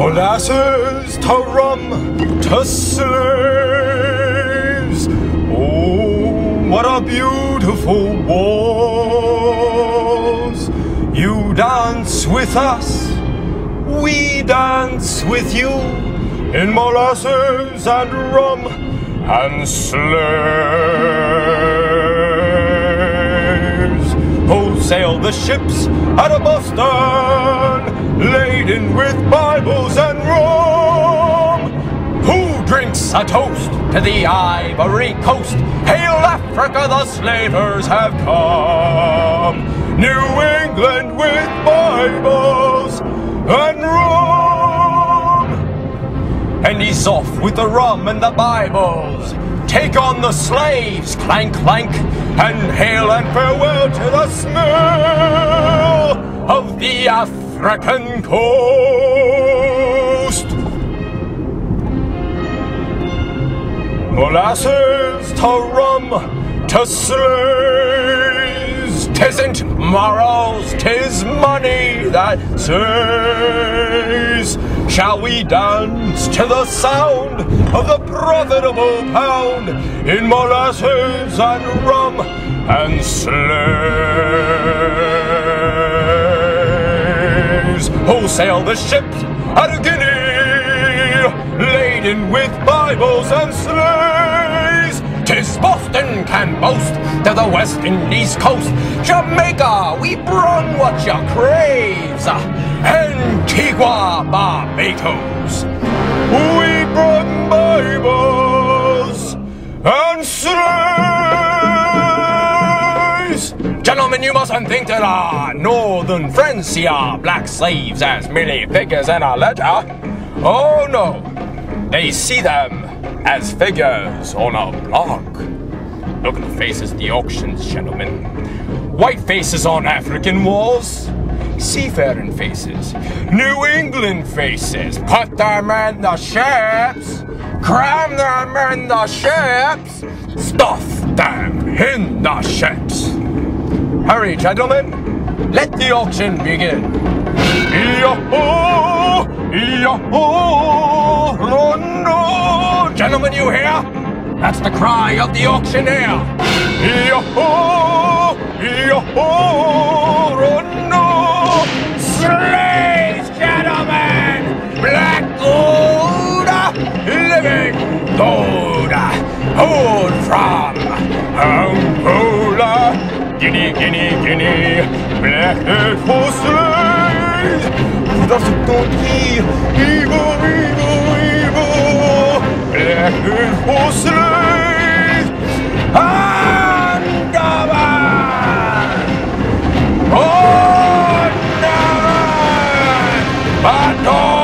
molasses to rum to slaves. Oh, what a beautiful wars! You dance with us, we dance with you in molasses and rum and slaves. Oh, sail the ships out of Boston, laden with Bibles toast to the Ivory Coast? Hail Africa, the slavers have come. New England with Bibles and rum. And he's off with the rum and the Bibles. Take on the slaves, clank, clank, and hail and farewell to the smell of the African coast. Molasses to rum to slaves. Tisn't morals, tis money that says. Shall we dance to the sound of the profitable pound in molasses and rum and slaves? Wholesale the ship at a Guinea, laden with Bibles and slaves. Tis Boston can boast to the West Indies coast. Jamaica, we brung what you craves. Antigua, Barbados, we brung Bibles and slaves. Gentlemen, you mustn't think that our northern friends see our black slaves as merely figures in a ledger. Oh no, they see them as figures on a block. Look at the faces at the auctions, gentlemen. White faces on African walls, seafaring faces, New England faces. Put them in the ships, cram them in the ships, stuff them in the ships. Hurry, gentlemen, let the auction begin. Yo-ho! Yo-ho! Oh, no! Gentlemen, you hear? That's the cry of the auctioneer. Yo-ho! Yo-ho! Oh, no! Slaves, gentlemen! Black gold! Living gold! Hold from Angola! Guinea, Guinea, Guinea! Black for slaves! But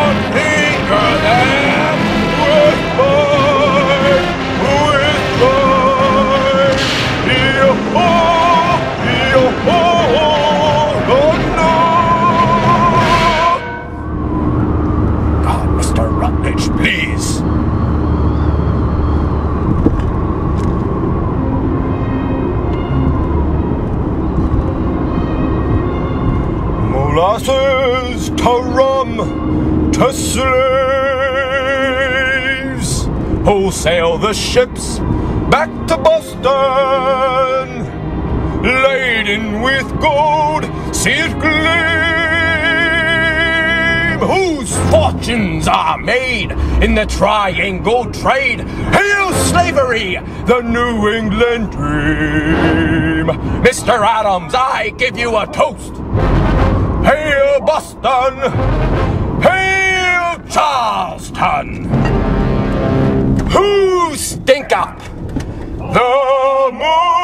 Molasses to rum to slaves. Wholesale the ships back to Boston, laden with gold, see it gleam. Whose fortunes are made in the triangle trade. Hail slavery, the New England dream. Mr. Adams, I give you a toast. Hail Boston! Hail Charleston! Who stink up? The moon!